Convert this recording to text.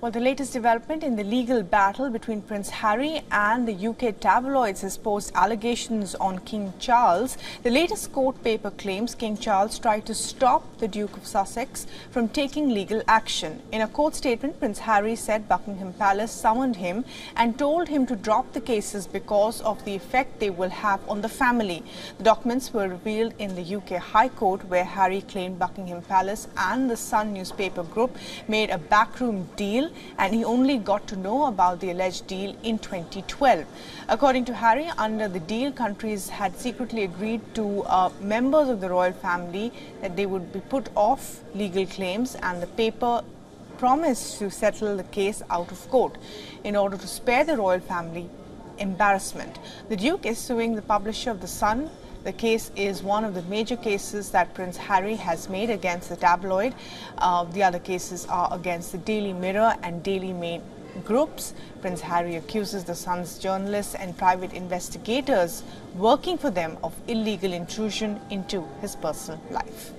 Well, the latest development in the legal battle between Prince Harry and the UK tabloids has posed allegations on King Charles. The latest court paper claims King Charles tried to stop the Duke of Sussex from taking legal action. In a court statement, Prince Harry said Buckingham Palace summoned him and told him to drop the cases because of the effect they will have on the family. The documents were revealed in the UK High Court where Harry claimed Buckingham Palace and the Sun newspaper group made a backroom deal and he only got to know about the alleged deal in 2012. According to Harry, under the deal, countries had secretly agreed to uh, members of the royal family that they would be put off legal claims and the paper promised to settle the case out of court in order to spare the royal family embarrassment. The Duke is suing the publisher of The Sun the case is one of the major cases that Prince Harry has made against the tabloid. Uh, the other cases are against the Daily Mirror and Daily Mail groups. Prince Harry accuses the Sun's journalists and private investigators working for them of illegal intrusion into his personal life.